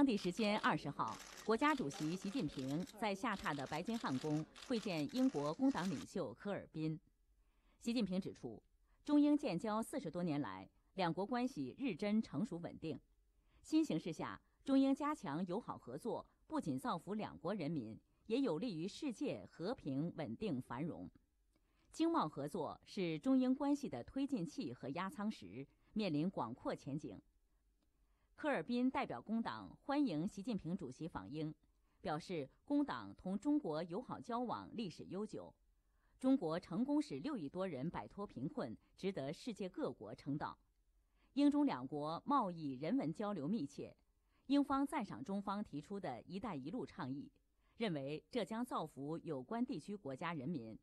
当地时间二十号，国家主席习近平在下榻的白金汉宫会见英国工党领袖科尔宾。习近平指出，中英建交四十多年来，两国关系日臻成熟稳定。新形势下，中英加强友好合作，不仅造福两国人民，也有利于世界和平稳定繁荣。经贸合作是中英关系的推进器和压舱石，面临广阔前景。科尔宾代表工党欢迎习近平主席访英，表示工党同中国友好交往历史悠久，中国成功使六亿多人摆脱贫困，值得世界各国称道。英中两国贸易人文交流密切，英方赞赏中方提出的一带一路倡议，认为这将造福有关地区国家人民，